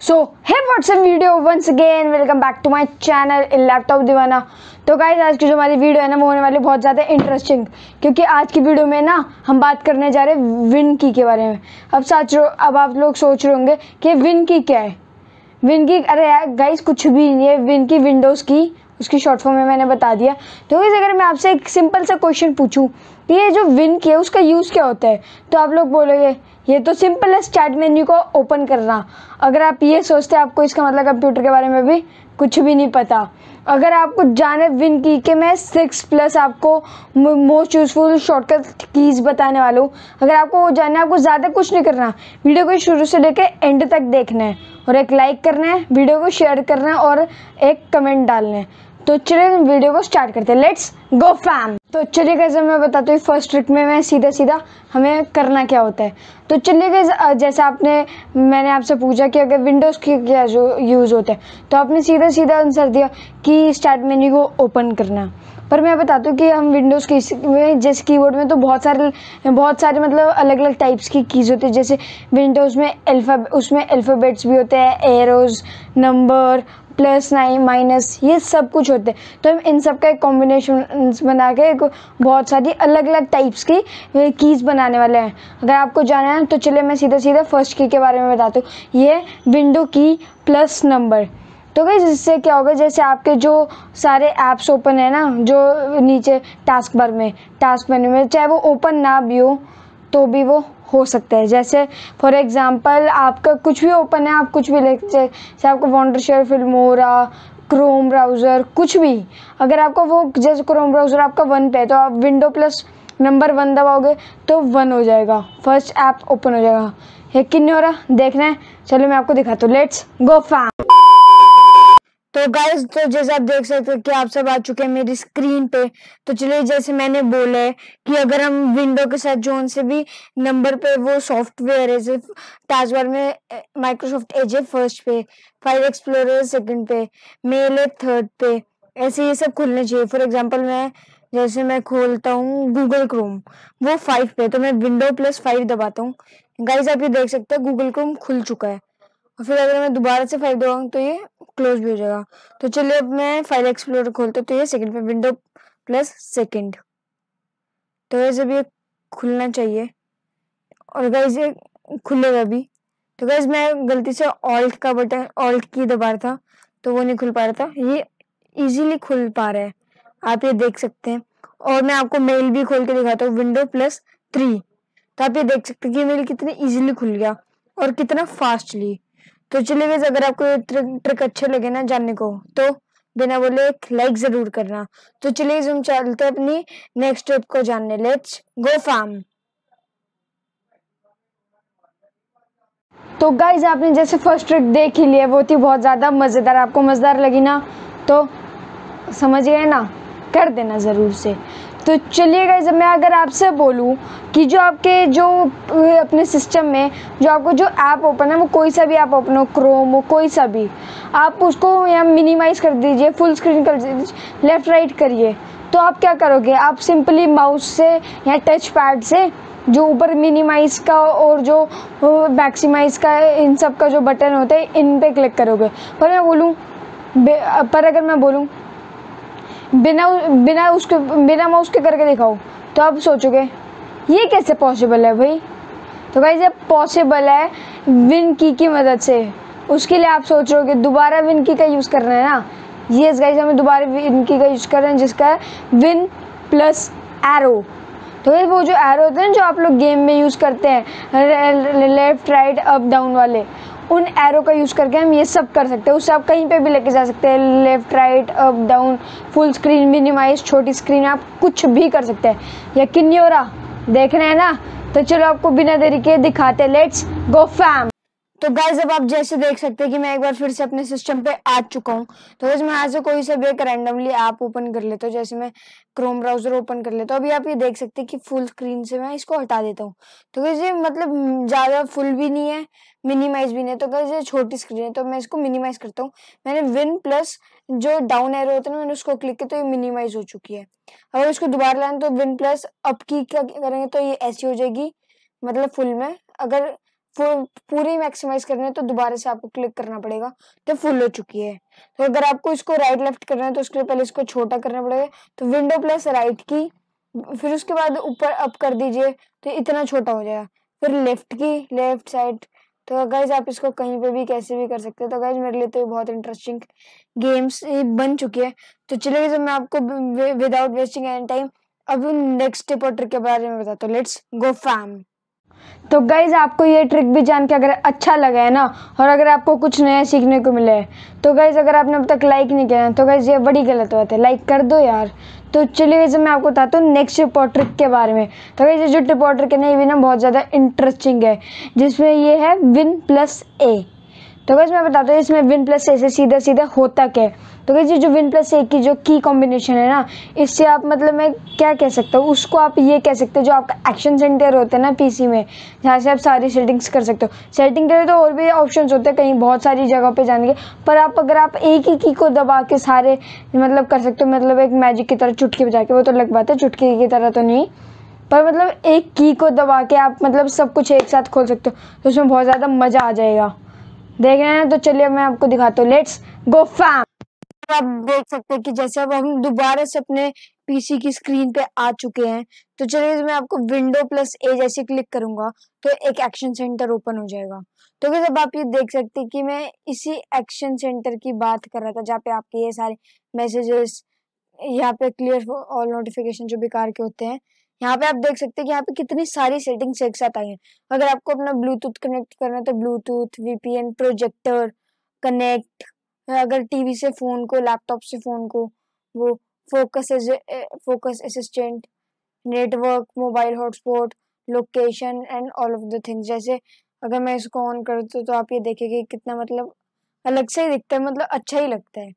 सो है WhatsApp video once again welcome back to my channel laptop Deewana तो guys आज की जो हमारी वीडियो है ना, वो होने वाली बहुत ज़्यादा इंटरेस्टिंग क्योंकि आज की वीडियो में ना, हम बात करने जा रहे हैं विन की के बारे में। अब सोच रो अब आप लोग सोच रहे होंगे कि विन की क्या है? विन की अरे गाइज़ कुछ भी नहीं है। विन की विंडोज़ की उसकी शॉर्ट फॉर्म में मैंने बता दिया। तो इस अगर मैं आपसे एक सिंपल सा क्वेश्चन पूछूँ कि ये जो विन की है, उसका यूज़ क्या होता है तो आप लोग बोलोगे, ये तो सिंपल है स्टार्ट मेन्यू को ओपन करना। अगर आप ये सोचते हैं, आपको इसका मतलब कंप्यूटर के बारे में भी कुछ भी नहीं पता। अगर आपको जाने विन की के मैं सिक्स प्लस आपको मोस्ट यूज़फुल शॉर्टकट कीज बताने वाला हूँ। अगर आपको वो जानना है, आपको ज़्यादा कुछ नहीं करना। वीडियो को शुरू से लेकर एंड तक देखना है और एक लाइक करना है, वीडियो को शेयर करना है और एक कमेंट डालना है। तो चलिए वीडियो को स्टार्ट करते हैं। लेट्स गो फैम तो चलिए कैसे मैं बताती हूँ फ़र्स्ट ट्रिक में मैं सीधा सीधा हमें करना क्या होता है। तो चलिए गए जैसे आपने, मैंने आपसे पूछा कि अगर विंडोज़ की क्या जो यूज़ होता है तो आपने सीधा सीधा आंसर दिया कि स्टार्ट मेन्यू को ओपन करना। पर मैं बताता हूँ कि हम विंडोज़ की में जैसे कीबोर्ड में तो बहुत सारे बहुत सारे मतलब अलग अलग टाइप्स की कीज़ होती है। जैसे विंडोज़ में अल्फ़ा उसमें अल्फ़ाबेट्स भी होते हैं arrows number plus nine, minus, ये सब कुछ होते हैं। तो हम इन सब का एक कॉम्बिनेशन बना के बहुत सारी अलग अलग टाइप्स की कीज़ बनाने वाले हैं। अगर आपको जाना है तो चलिए मैं सीधा सीधा फ़र्स्ट की के बारे में बताता हूँ। ये विंडो की प्लस नंबर तो गई इससे क्या होगा, जैसे आपके जो सारे ऐप्स ओपन है ना, जो नीचे टास्क बार में टास्क मेन्यू में, चाहे वो ओपन ना भी हो तो भी वो हो सकता है। जैसे फॉर एग्ज़ाम्पल आपका कुछ भी ओपन है, आप कुछ भी लिख जैसे आपको वॉन्डर शेयर फ़िल्म हो रहा क्रोम ब्राउज़र कुछ भी, अगर आपका वो, जैसे क्रोम ब्राउज़र आपका वन पे है तो आप विंडो प्लस नंबर वन दबाओगे तो वन हो जाएगा। फ़र्स्ट ऐप ओपन हो जाएगा। ये किन्ने हो रहा? देखना है। चलो, मैं आपको दिखाता हूँ। लेट्स गो फैम तो गाइस तो जैसे आप देख सकते हैं कि आप सब आ चुके हैं मेरी स्क्रीन पे। तो चलिए, जैसे मैंने बोला है कि अगर हम विंडो के साथ जो से भी नंबर पे वो सॉफ्टवेयर है जैसे टास्क में माइक्रोसॉफ्ट एज फ़र्स्ट पे फ़ाइल एक्सप्लोरर सेकंड पे मेल है थर्ड पे, ऐसे ये सब खुलने चाहिए। फॉर एग्ज़ाम्पल मैं, जैसे मैं खोलता हूँ गूगल क्रोम वो फाइव पे तो मैं विंडो प्लस फाइव दबाता हूँ। गाइज़ आप ये देख सकते हैं गूगल क्रोम खुल चुका है। फिर अगर मैं दोबारा से फाइव दबाऊँ तो ये क्लोज भी हो जाएगा। तो चलिए अब मैं फ़ाइल एक्सप्लोर खोलता हूँ तो ये सेकंड पे विंडो प्लस सेकंड तो ये जब ये खुलना चाहिए। और गाइज़ ये खुलेगा भी। तो गाइज़ मैं गलती से ऑल्ट का बटन ऑल्ट की दबा रहा था तो वो नहीं खुल पा रहा था। ये इजीली खुल पा रहा है। आप ये देख सकते हैं। और मैं आपको मेल भी खोल के दिखाता हूँ विंडो प्लस थ्री तो आप ये देख सकते हैं कि मेल कितनी इजीली खुल गया और कितना फास्टली तो चलिए गए अगर आपको ये ट्रिक, ट्रिक अच्छे लगे ना जानने को तो बिना बोले एक लाइक ज़रूर करना। तो चलिए हम चलते अपनी नेक्स्ट ट्रिप को जानने। लेट्स गो फार्म तो गाइज़ आपने जैसे फ़र्स्ट ट्रिक देख ही लिया वो थी बहुत ज़्यादा मज़ेदार। आपको मज़ेदार लगी ना तो समझ गए ना? कर देना ज़रूर से। तो चलिएगा जब मैं अगर आपसे बोलूँ कि जो आपके जो अपने सिस्टम में जो आपको जो ऐप ओपन है, वो कोई सा भी ऐप ओपन हो क्रोम हो, कोई सा भी, आप उसको यहाँ मिनिमाइज़ कर दीजिए फुल स्क्रीन कर दीजिए लेफ़्ट राइट करिए तो आप क्या करोगे? आप सिंपली माउस से या टच पैड से जो ऊपर मिनिमाइज का और जो मैक्सिमाइज का इन सब का जो बटन होता है, इन पे क्लिक करोगे। पर मैं बोलूँ पर अगर मैं बोलूँ बिना बिना उसके, बिना माउस के करके दिखाओ। तो आप सोचोगे, ये कैसे पॉसिबल है भाई? तो भाई जब पॉसिबल है विन की की मदद से। उसके लिए आप सोच रहे हो कि दोबारा विन की का यूज़ करना है ना? ये गाइज़ हमें दोबारा विन की का यूज़ कर रहे हैं, जिसका है विन प्लस एरो तो ये वो जो एरो होते हैं जो आप लोग गेम में यूज़ करते हैं लेफ़्ट राइट अप डाउन वाले। उन एरो का यूज़ करके हम ये सब कर सकते हैं। उससे आप कहीं पे भी लेके जा सकते हैं। Left right up down full screen minimize छोटी स्क्रीन आप कुछ भी कर सकते हैं। यकीन नहीं हो रहा? देख रहे हैं ना? तो चलो आपको बिना देरी के दिखाते लेट्स गो फैम तो गाइज़ अब आप जैसे देख सकते हैं कि मैं एक बार फिर से अपने सिस्टम पे आ चुका हूँ। तो वैसे मैं से कोई सा एक रैंडमली ऐप ओपन कर लेता हूँ, जैसे मैं क्रोम ब्राउज़र ओपन कर लेता हूँ। अभी आप ये देख सकते हैं कि फुल स्क्रीन से मैं इसको हटा देता हूँ। तो वैसे मतलब ज़्यादा फुल भी नहीं है मिनिमाइज भी नहीं तो वैसे छोटी स्क्रीन है तो मैं इसको मिनिमाइज करता हूँ। मैंने विन प्लस जो डाउन एरो होता है ना, मैंने उसको क्लिक किया तो ये मिनिमाइज हो चुकी है। अगर इसको दोबारा लाना तो विन प्लस अप की क्या करेंगे तो ये ऐसी हो जाएगी मतलब फुल में। अगर पूरी मैक्सिमाइज करनी है तो दोबारा से आपको क्लिक करना पड़ेगा। तो फुल हो चुकी है। तो अगर आपको इसको राइट लेफ़्ट करना है तो उसके लिए पहले इसको छोटा करना पड़ेगा। तो विंडो प्लस राइट की, फिर उसके बाद ऊपर अप कर दीजिए तो इतना छोटा हो जाएगा। फिर लेफ़्ट की लेफ़्ट साइड तो गाइज़ आप इसको कहीं पे भी कैसे भी कर सकते हैं। तो गाइज़ मेरे लिए तो ये बहुत इंटरेस्टिंग गेम्स बन चुकी है। तो चलिए जब मैं आपको विदाउट वेस्टिंग एनी टाइम अब नेक्स्ट पोर्टर के बारे में बताता हूँ। लेट्स गो फैम तो गाइज़ आपको ये ट्रिक भी जान के अगर अच्छा लगा है ना, और अगर आपको कुछ नया सीखने को मिले तो गाइज़ अगर आपने अब तक लाइक नहीं किया तो गाइज़ ये बड़ी गलत बात है। लाइक कर दो यार। तो चलिए वैसे मैं आपको बताता हूँ नेक्स्ट रिपोर्ट ट्रिक के बारे में। तो गाइज़ जो रिपोर्ट ट्रिक है ना, ये भी ना बहुत ज़्यादा इंटरेस्टिंग है, जिसमें ये है विन प्लस ए तो वैसे मैं बताता हूँ, इसमें विन प्लस ए से सीधा सीधा होता क्या है? तो वैसे जो विन प्लस ए की जो की कॉम्बिनेशन है ना, इससे आप मतलब मैं क्या कह सकता हूँ, उसको आप ये कह सकते हो, जो आपका एक्शन सेंटर होता है ना पीसी में, जहाँ से आप सारी सेटिंग्स कर सकते हो। सेटिंग लिए तो और भी ऑप्शन होते हैं, कहीं बहुत सारी जगह पर जाने के, पर आप, अगर आप एक ही की को दबा के सारे मतलब कर सकते हो मतलब एक मैजिक की तरह चुटकी बजा के, वो तो लग बात है, चुटकी की तरह तो नहीं। पर मतलब एक की को दबा के आप मतलब सब कुछ एक साथ खोल सकते हो तो उसमें बहुत ज़्यादा मज़ा आ जाएगा। देख रहे हैं तो चलिए मैं आपको दिखाता हूँ। लेट्स गो फैम आप देख सकते हैं कि जैसे अब हम दोबारा से अपने पीसी की स्क्रीन पे आ चुके हैं तो चलिए मैं आपको विंडो प्लस ए जैसे क्लिक करूँगा तो एक एक्शन सेंटर ओपन हो जाएगा। तो फिर जब आप ये देख सकते हैं कि मैं इसी एक्शन सेंटर की बात कर रहा था, जहाँ पे आपके ये सारे मैसेजेस यहाँ पे क्लियर ऑल नोटिफिकेशन जो बेकार के होते हैं यहाँ पे आप देख सकते हैं कि यहाँ पे कितनी सारी सेटिंग्स एक साथ आई हैं। अगर आपको अपना ब्लूटूथ कनेक्ट करना है तो ब्लूटूथ वीपीएन प्रोजेक्टर कनेक्ट अगर टीवी से फ़ोन को लैपटॉप से फ़ोन को, वो focus focus assistant network mobile hotspot location and all of the things जैसे अगर मैं इसको ऑन कर दूँ तो आप ये देखेंगे कितना मतलब अलग से ही दिखता है मतलब अच्छा ही लगता है।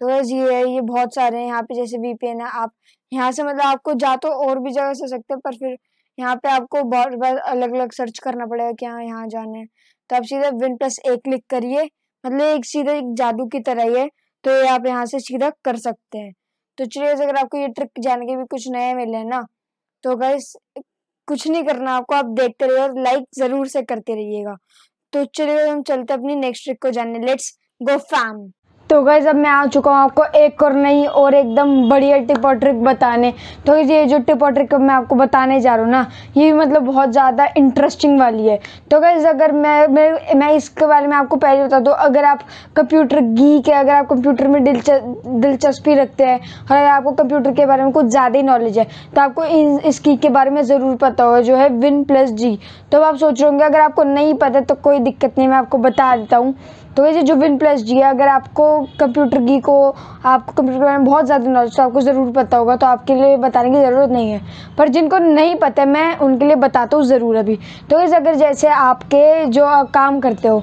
तो वैसे ये है, ये बहुत सारे हैं यहाँ पे जैसे वीपीएन है, आप यहाँ से मतलब आपको जा तो और भी जगह से सकते हैं, पर फिर यहाँ पे आपको बहुत बार अलग अलग सर्च करना पड़ेगा कि हाँ यहाँ जाना है। तो आप सीधा विन प्लस ए क्लिक करिए मतलब एक सीधा एक जादू की तरह ही है तो ये आप यहाँ से सीधा कर सकते हैं। तो चलिए अगर आपको ये ट्रिक जान के भी कुछ नए मिले ना तो गाइस कुछ नहीं करना, आपको आप देखते रहिए और लाइक ज़रूर से करते रहिएगा। तो चलिए हम चलते अपनी नेक्स्ट ट्रिक को जानने। लेट्स गो फैम तो गैस अब मैं आ चुका हूँ आपको एक और नई और एकदम बढ़िया टिप और ट्रिक बताने। तो ये जो टिप और ट्रिक मैं आपको बताने जा रहा हूँ ना, ये मतलब बहुत ज़्यादा इंटरेस्टिंग वाली है। तो गैस अगर मैं मैं मैं इसके बारे में आपको पहले बता दूँ, अगर आप कंप्यूटर गीक है, अगर आप कंप्यूटर में दिलचस्पी रखते हैं, और अगर आपको कंप्यूटर के बारे में कुछ ज़्यादा ही नॉलेज है तो आपको इस की के बारे में ज़रूर पता होगा, जो है विन प्लस जी तो आप सोच रहे होंगे, अगर आपको नहीं पता तो कोई दिक्कत नहीं, मैं आपको बता देता हूँ। तो वैसे जो विन प्लस जी है, अगर आपको कंप्यूटर की को आपको कंप्यूटर के बारे में बहुत ज़्यादा नॉलेज तो आपको ज़रूर पता होगा तो आपके लिए बताने की ज़रूरत नहीं है। पर जिनको नहीं पता है, मैं उनके लिए बताता हूँ ज़रूर अभी। तो वैसे अगर जैसे आपके जो काम करते हो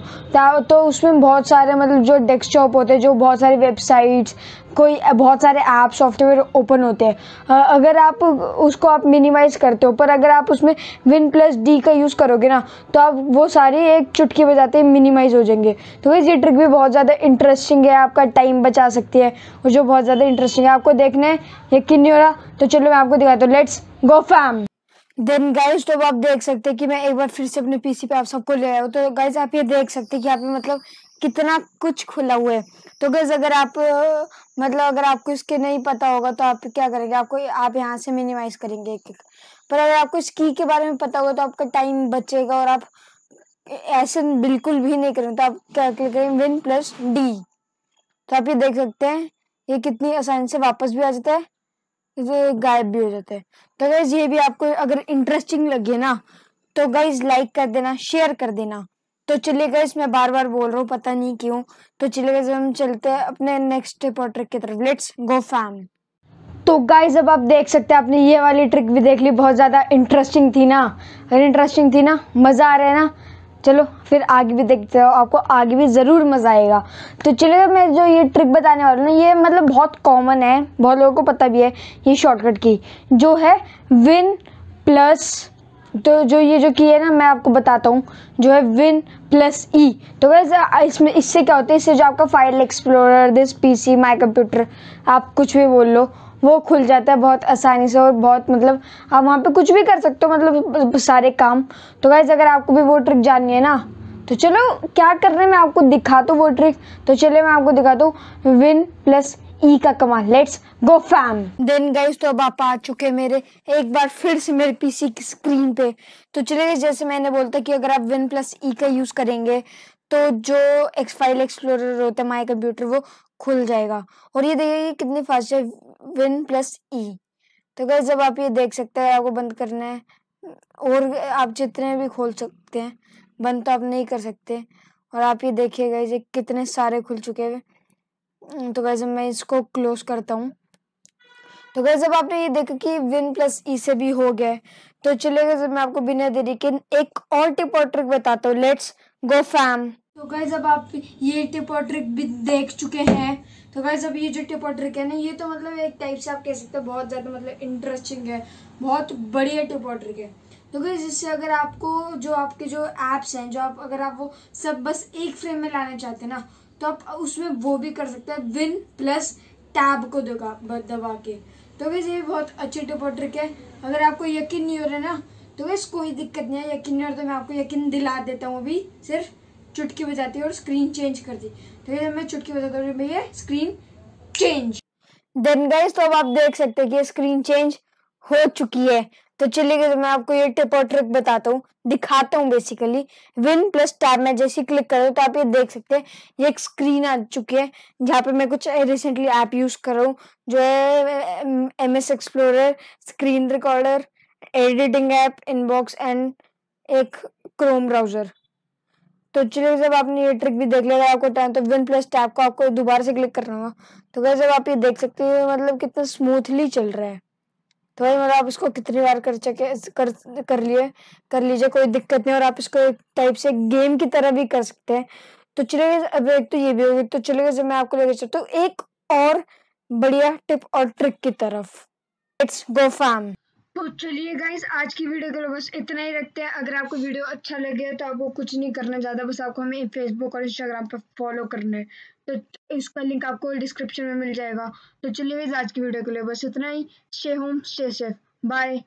तो उसमें बहुत सारे मतलब जो डेस्कटॉप होते हैं, जो बहुत सारी वेबसाइट्स कोई बहुत सारे ऐप सॉफ्टवेयर ओपन होते हैं। अगर आप उसको आप मिनिमाइज करते हो, पर अगर आप उसमें विन प्लस डी का यूज़ करोगे ना तो आप वो सारी एक चुटकी बजाते ही मिनिमाइज हो जाएँगे। तो ये ट्रिक भी बहुत ज़्यादा इंटरेस्टिंग है, आपका टाइम बचा सकती है। और जो बहुत ज़्यादा इंटरेस्टिंग है, आपको देखना है, यकीन नहीं हो रहा तो चलो मैं आपको दिखाता हूँ। Let's go fam then guys तो आप देख सकते हैं कि मैं एक बार फिर से अपने पीसी पे आप सबको ले आया हूँ। तो गाइज़ आप ये देख सकते हैं कि आप मतलब कितना कुछ खुला हुआ है। तो गैस अगर आप मतलब अगर आपको इसके नहीं पता होगा तो आप क्या करेंगे? आपको आप यहाँ से मिनिमाइज करेंगे एक एक पर अगर आपको इस की के बारे में पता होगा तो आपका टाइम बचेगा और आप ऐसे बिल्कुल भी नहीं करेंगे। तो आप क्या क्लिक करेंगे? विन प्लस डी तो आप ये देख सकते हैं, ये कितनी आसानी से वापस भी आ जाता है, ये गायब भी हो जाता है। तो गैस ये भी आपको अगर इंटरेस्टिंग लगे ना तो गाइज़ लाइक कर देना शेयर कर देना। तो चलिए गए मैं बार बार बोल रहा हूँ, पता नहीं क्यों। तो चलिए गए हम चलते हैं अपने नेक्स्ट ट्रिक की तरफ़। लेट्स गो फैम तो गाइज़ अब आप देख सकते हैं, आपने ये वाली ट्रिक भी देख ली, बहुत ज़्यादा इंटरेस्टिंग थी ना। इंटरेस्टिंग थी ना? मज़ा आ रहा है ना? चलो, फिर आगे भी देखते हो आपको आगे भी ज़रूर मज़ा आएगा। तो चलिए मैं जो ये ट्रिक बताने वाला हूँ ये मतलब बहुत कॉमन है, बहुत लोगों को पता भी है, ये शॉर्टकट की। जो है विन प्लस तो जो ये जो की है ना, मैं आपको बताता हूँ, जो है विन प्लस ई तो वैसे इसमें, इससे क्या होता है, इससे जो आपका file explorer this PC my computer आप कुछ भी बोल लो, वो खुल जाता है बहुत आसानी से और बहुत मतलब आप वहाँ पे कुछ भी कर सकते हो मतलब सारे काम। तो गाइज़ अगर आपको भी वो ट्रिक जाननी है ना तो चलो, क्या करने मैं आपको दिखा दो वो ट्रिक तो चलिए, मैं आपको दिखा दूँ विन प्लस ई का कमाल let's go fam then guys तो अब आप आ चुके मेरे एक बार फिर से मेरे पीसी की स्क्रीन पे। तो चलिए जैसे मैंने बोलता कि अगर आप विन प्लस ई का यूज़ करेंगे तो जो एक्स फ़ाइल एक्सप्लोरर होता है माई कंप्यूटर वो खुल जाएगा। और ये देखिए कितनी फास्ट है विन प्लस ई तो गैस जब आप ये देख सकते हैं, आपको बंद करना है। और आप जितने भी खोल सकते हैं, बंद तो आप नहीं कर सकते। और आप ये देखिएगा ये कितने सारे खुल चुके हैं। तो वैसे मैं इसको क्लोज करता हूँ। तो वैसे जब आपने ये देखा कि विन प्लस ई से भी हो गया तो चलिए मैं आपको बिना देरी के एक और टिप और ट्रिक बताता हूँ। लेट्स गो फैम तो गाइज़ अब आप ये टिप और ट्रिक भी देख चुके हैं। तो गाइज़ अब ये जो टिप और ट्रिक है ना, ये तो मतलब एक टाइप से आप कह सकते हो, बहुत ज़्यादा मतलब इंटरेस्टिंग है। बहुत बढ़िया टिप और ट्रिक है। तो गाइज़ इससे अगर आपको जो आपके जो एप्स हैं, जो आप, अगर आप वो सब बस एक फ्रेम में लाना चाहते हैं ना तो आप उसमें वो भी कर सकते हैं विन प्लस टैब को दबा दबा के। तो वैसे ये बहुत अच्छी टिप और ट्रिक है। अगर आपको यकीन नहीं हो रहा ना तो वैसे कोई दिक्कत नहीं है, यकीन नहीं हो रहा तो मैं आपको यकीन दिला देता हूँ अभी, सिर्फ़ चुटकी बजाती है और स्क्रीन चेंज कर दी तो ये मैं चुटकी बजाता हूँ, भैया स्क्रीन चेंज देन गाइस तो अब आप देख सकते हैं कि स्क्रीन चेंज हो चुकी है। तो चलिए तो मैं आपको ये टिप और ट्रिक बताता हूँ। दिखाता हूँ बेसिकली विन प्लस टैब में जैसे क्लिक करो तो आप ये देख सकते हैं, ये एक स्क्रीन आ चुकी है, जहाँ पे मैं कुछ रिसेंटली ऐप यूज़ कर रहा हूँ, जो है, M S explorer screen recorder editing app inbox and एक क्रोम ब्राउज़र तो चलिए जब आपने ये ट्रिक भी देख लिया आपको टाइम तो विन प्लस टैब को आपको दोबारा से क्लिक करना होगा। तो जब आप ये देख सकते हैं मतलब कितना स्मूथली चल रहा है। तो भाई मतलब आप इसको कितनी बार कर चके, कर कर लिए, कर लीजिए, कोई दिक्कत नहीं, और आप इसको एक टाइप से गेम की तरह भी कर सकते हैं। तो चलिए, अब एक तो ये भी होगी तो चलिए, जब मैं आपको लेकर चलता हूँ, एक और बढ़िया टिप और ट्रिक की तरफ़। इट्स गो फैम तो चलिए गाइस आज की वीडियो के लिए बस इतना ही रखते हैं। अगर आपको वीडियो अच्छा लगे तो आपको कुछ नहीं करना ज़्यादा, बस आपको हमें फेसबुक और इंस्टाग्राम पर फॉलो करना है। तो इसका लिंक आपको डिस्क्रिप्शन में मिल जाएगा। तो चलिए आज की वीडियो के लिए बस इतना ही। Stay home stay safe bye